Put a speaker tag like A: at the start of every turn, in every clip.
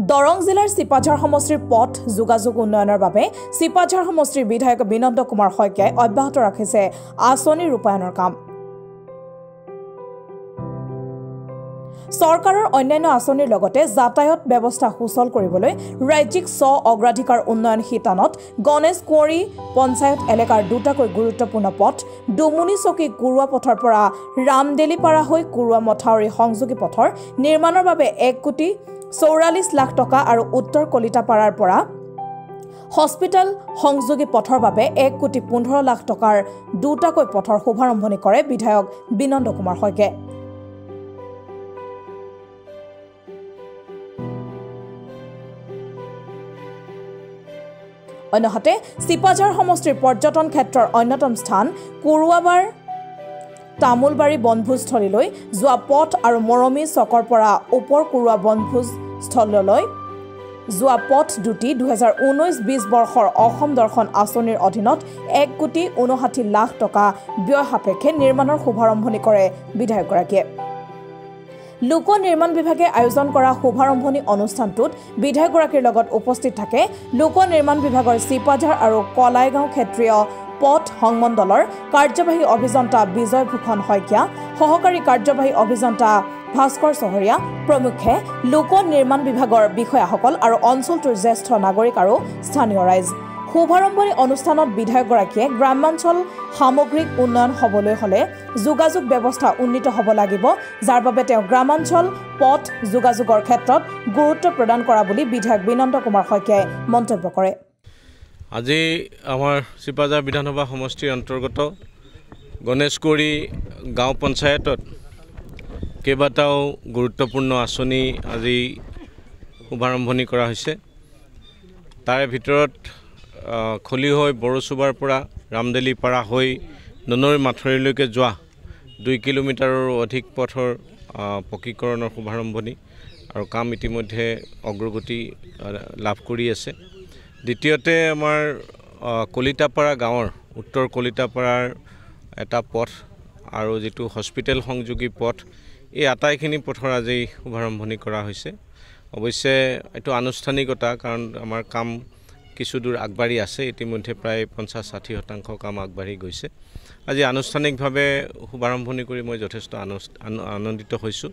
A: দৰং জিলাৰ চিপাঝাৰ সমষ্টিৰ পথ যোগাযোগ উন্নয়নৰ বাবে চিপাঝাৰ সমষ্টিৰ বিধায়ক বিনন্দ কুমাৰ শইকীয়াই অব্যাহত ৰাখিছে। আঁচনি ৰূপায়ণৰ কাম। চৰকাৰৰ অন্যান্য আঁচনিৰ লগতে যাতায়াত ব্যৱস্থা সুচল কৰিবলৈ ৰাজ্যিক স্ব অগ্ৰাধিকাৰ উন্নয়ন শিতানত গণেশ কুঁৱৰী পঞ্চায়ত এলেকাৰ দুটাকৈ গুৰুত্বপূৰ্ণ পথ ডুমুনি চকী কুৰুৱা পথৰ পৰা ৰামদেলিপাৰা হৈ কুৰুৱা মথাউৰি সংযোগী পথৰ নিৰ্মাণৰ বাবে এক কোটি চৌৰাল্লিছ লাখ টকা আৰু উত্তৰ কলিতাপাৰাৰ পৰা হস্পিটেল সংযোগী পথৰ বাবে এক কোটি পোন্ধৰ লাখ টকাৰ দুটাকৈ পথৰ শুভাৰম্ভণি কৰে বিধায়ক বিনন্দ কুমাৰ শইকীয়াই অন্যহাতে চিপাঝাৰ সমষ্টিৰ পৰ্যটন ক্ষেত্ৰৰ অন্যতম স্থান কুৰুৱাবাৰ তামোলবাৰী বনভোজস্থলীলৈ যোৱা পথ আৰু মৰমী চকৰ পৰা ওপৰ কুৰুৱা বনভোজস্থললৈ যোৱা পথ দুটি দুহেজাৰ ঊনৈছ বিছ বৰ্ষৰ অসম দৰ্শন আঁচনিৰ অধীনত এক কোটি ঊনষাঠি লাখ টকা ব্যয় সাপেক্ষে নিৰ্মাণৰ শুভাৰম্ভণি কৰে বিধায়কগৰাকীয়ে। লোক নিৰ্মাণ বিভাগে আয়োজন কৰা শুভাৰম্ভণি অনুষ্ঠানটোত বিধায়কগৰাকীৰ লগত উপস্থিত থাকে লোক নিৰ্মাণ বিভাগৰ চিপাঝাৰ আৰু কলাইগাঁও ক্ষেত্ৰীয় পথ সংমণ্ডলৰ কাৰ্যবাহী অভিযন্তা বিজয় ভূষণ শইকীয়া সহকাৰী কাৰ্যবাহী অভিযন্তা ভাস্কৰ চহৰীয়া প্ৰমুখ্যে লোক নিৰ্মাণ বিভাগৰ বিষয়াসকল আৰু অঞ্চলটোৰ জ্যেষ্ঠ নাগৰিক আৰু স্থানীয় ৰাইজ। শুভাৰম্ভণি অনুষ্ঠানত বিধায়কগৰাকীয়ে গ্ৰাম্যাঞ্চল সামগ্ৰিক উন্নয়ন হ'বলৈ হ'লে যোগাযোগ ব্যৱস্থা উন্নীত হ'ব লাগিব যাৰ বাবে তেওঁ গ্ৰামাঞ্চল পথ যোগাযোগৰ ক্ষেত্ৰত গুৰুত্ব প্ৰদান কৰা বুলি বিধায়ক বিনন্দ কুমাৰ শইকীয়াই মন্তব্য কৰে।
B: আজি আমাৰ চিপাজাৰ বিধানসভা সমষ্টিৰ অন্তৰ্গত গণেশকুৰি গাঁও পঞ্চায়তত কেইবাটাও গুৰুত্বপূৰ্ণ আঁচনি আজি শুভাৰম্ভণি কৰা হৈছে। তাৰে ভিতৰত খলি হৈ বড়োচুবাৰ পৰা ৰামদেলি পাৰা হৈ ননৈ মাথৰিলৈকে যোৱা দুই কিলোমিটাৰৰো অধিক পথৰ পকীকৰণৰ শুভাৰম্ভণি আৰু কাম ইতিমধ্যে অগ্ৰগতি লাভ কৰি আছে। দ্বিতীয়তে আমাৰ কলিতাপাৰা গাঁৱৰ উত্তৰ কলিতাপাৰাৰ এটা পথ আৰু যিটো হস্পিটেল সংযোগী পথ এই আটাইখিনি পথৰ আজি শুভাৰম্ভণি কৰা হৈছে। অৱশ্যে এইটো আনুষ্ঠানিকতা কাৰণ আমাৰ কাম কিছু দূৰ আগবাঢ়ি আছে। ইতিমধ্যে প্ৰায় পঞ্চাছ ষাঠি শতাংশ কাম আগবাঢ়ি গৈছে। আজি আনুষ্ঠানিকভাৱে শুভাৰম্ভণি কৰি মই যথেষ্ট আনন্দিত হৈছোঁ।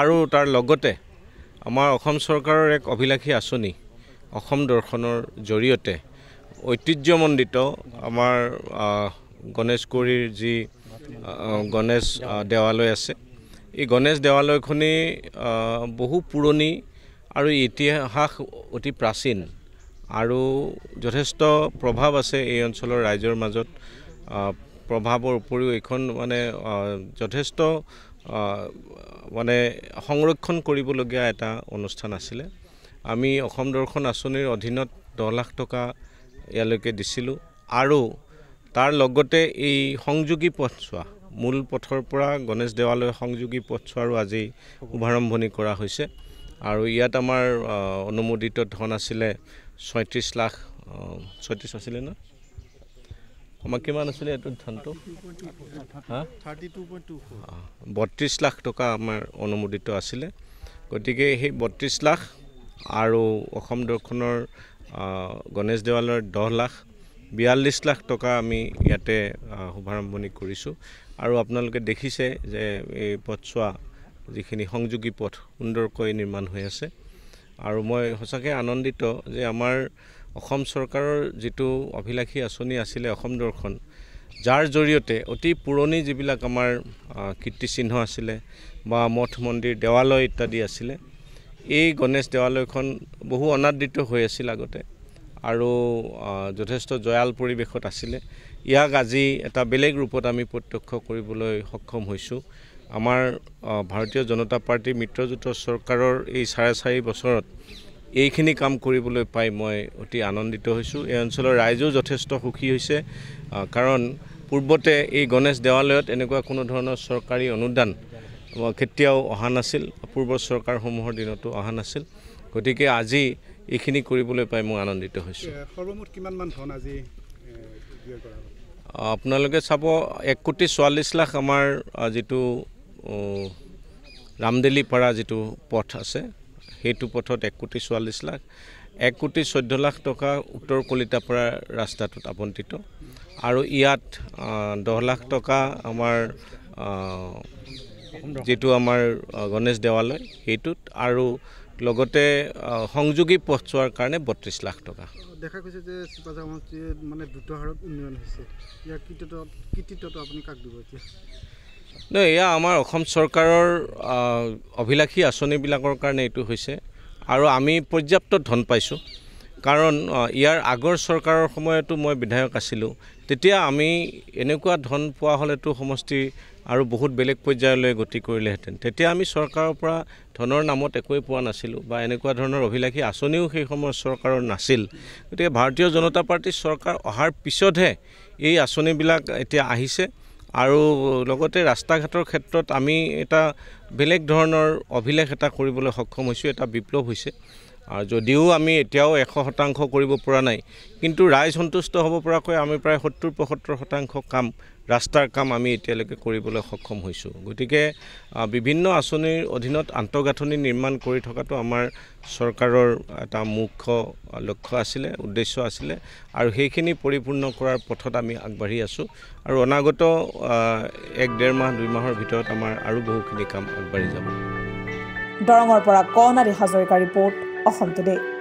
B: আৰু তাৰ লগতে আমাৰ অসম চৰকাৰৰ এক অভিলাষী আঁচনি অসম দৰ্শনৰ জৰিয়তে ঐতিহ্যমণ্ডিত আমাৰ গণেশগুৰিৰ যি গণেশ দেৱালয় আছে। এই গণেশ দেৱালয়খনি বহু পুৰণি আৰু ইতিহাস অতি প্ৰাচীন। আৰু যথেষ্ট প্ৰভাৱ আছে এই অঞ্চলৰ ৰাইজৰ মাজত। প্ৰভাৱৰ উপৰিও এইখন মানে যথেষ্ট মানে সংৰক্ষণ কৰিবলগীয়া এটা অনুষ্ঠান আছিলে। আমি অসম দৰ্শন আঁচনিৰ অধীনত দহ লাখ টকা ইয়ালৈকে দিছিলোঁ আৰু তাৰ লগতে এই সংযোগী পথছোৱা মূল পথৰ পৰা গণেশ দেৱালয় সংযোগী পথছোৱাৰো আজি শুভাৰম্ভণি কৰা হৈছে। আৰু ইয়াত আমাৰ অনুমোদিত ধন আছিলে ছয়ত্ৰিছ লাখ ছয়ত্ৰিছ আছিলে ন? আমাৰ কিমান আছিলে এইটো ধনটো? বত্ৰিছ লাখ টকা আমাৰ অনুমোদিত আছিলে। গতিকে সেই বত্ৰিছ লাখ আৰু অসম দৰ্শনৰ গণেশ দেৱালয়ৰ দহ লাখ বিয়াল্লিছ লাখ টকা আমি ইয়াতে শুভাৰম্ভণি কৰিছোঁ। আৰু আপোনালোকে দেখিছে যে এই পথছোৱা যিখিনি সংযোগী পথ সুন্দৰকৈ নিৰ্মাণ হৈ আছে। আৰু মই সঁচাকৈ আনন্দিত যে আমাৰ অসম চৰকাৰৰ যিটো অভিলাষী আঁচনি আছিলে অসম দৰ্শন যাৰ জৰিয়তে অতি পুৰণি যিবিলাক আমাৰ কীৰ্তিচিহ্ন আছিলে বা মঠ মন্দিৰ দেৱালয় ইত্যাদি আছিলে এই গণেশ দেৱালয়খন বহু অনাদৃত হৈ আছিল আগতে আৰু যথেষ্ট জয়াল পৰিৱেশত আছিলে। ইয়াক আজি এটা বেলেগ ৰূপত আমি প্ৰত্যক্ষ কৰিবলৈ সক্ষম হৈছোঁ। আমাৰ ভাৰতীয় জনতা পাৰ্টীৰ মিত্ৰজোঁটৰ চৰকাৰৰ এই চাৰে চাৰি বছৰত এইখিনি কাম কৰিবলৈ পাই মই অতি আনন্দিত হৈছোঁ। এই অঞ্চলৰ ৰাইজেও যথেষ্ট সুখী হৈছে কাৰণ পূৰ্বতে এই গণেশ দেৱালয়ত এনেকুৱা কোনো ধৰণৰ চৰকাৰী অনুদান কেতিয়াও অহা নাছিল। পূৰ্বৰ চৰকাৰসমূহৰ দিনতো অহা নাছিল। গতিকে আজি এইখিনি কৰিবলৈ পাই মই আনন্দিত হৈছোঁ। আপোনালোকে চাব এক কোটি চৌৱাল্লিছ লাখ আমাৰ যিটো ৰামদেলি পাৰা যিটো পথ আছে সেইটো পথত এক কোটি চৌৰাল্লিছ লাখ এক কোটি চৈধ্য লাখ টকা উত্তৰ কলিতাপাৰা ৰাস্তাটোত আবণ্টিত আৰু ইয়াত দহ লাখ টকা আমাৰ যিটো আমাৰ গণেশ দেৱালয় সেইটোত আৰু লগতে সংযোগী পথছোৱাৰ কাৰণে বত্ৰিছ লাখ টকা।
C: দেখা গৈছে যে মানে দ্ৰুত হাৰত উন্নয়ন হৈছে। ইয়াৰ কৃতিত্ব কৃতিত্বটো আপুনি কাক দিব এতিয়া?
B: নহয় এয়া আমাৰ অসম চৰকাৰৰ অভিলাষী আঁচনিবিলাকৰ কাৰণে এইটো হৈছে। আৰু আমি পৰ্যাপ্ত ধন পাইছোঁ। কাৰণ ইয়াৰ আগৰ চৰকাৰৰ সময়তো মই বিধায়ক আছিলোঁ। তেতিয়া আমি এনেকুৱা ধন পোৱা হ'লেতো সমষ্টি আৰু বহুত বেলেগ পৰ্যায়লৈ গতি কৰিলেহেঁতেন। তেতিয়া আমি চৰকাৰৰ পৰা ধনৰ নামত একোৱেই পোৱা নাছিলোঁ বা এনেকুৱা ধৰণৰ অভিলাষী আঁচনিও সেই সময়ত চৰকাৰৰ নাছিল। গতিকে ভাৰতীয় জনতা পাৰ্টীৰ চৰকাৰ অহাৰ পিছতহে এই আঁচনিবিলাক এতিয়া আহিছে। আৰু লগতে ৰাস্তা ঘাটৰ ক্ষেত্ৰত আমি এটা বেলেগ ধৰণৰ অভিলেখ এটা কৰিবলৈ সক্ষম হৈছোঁ এটা বিপ্লৱ হৈছে। যদিও আমি এতিয়াও এশ শতাংশ কৰিব পৰা নাই কিন্তু ৰাইজ সন্তুষ্ট হ'ব পৰাকৈ আমি প্ৰায় সত্তৰ পঁয়সত্তৰ শতাংশ কাম ৰাস্তাৰ কাম আমি এতিয়ালৈকে কৰিবলৈ সক্ষম হৈছোঁ। গতিকে বিভিন্ন আঁচনিৰ অধীনত আন্তঃগাঁথনি নিৰ্মাণ কৰি থকাটো আমাৰ চৰকাৰৰ এটা মুখ্য লক্ষ্য আছিলে উদ্দেশ্য আছিলে আৰু সেইখিনি পৰিপূৰ্ণ কৰাৰ পথত আমি আগবাঢ়ি আছোঁ। আৰু অনাগত এক ডেৰ মাহ দুই মাহৰ ভিতৰত আমাৰ আৰু বহুখিনি কাম আগবাঢ়ি যাব।
A: দৰঙৰ পৰা কণাৰী হাজৰিকা ৰিপৰ্ট। অসম টুডে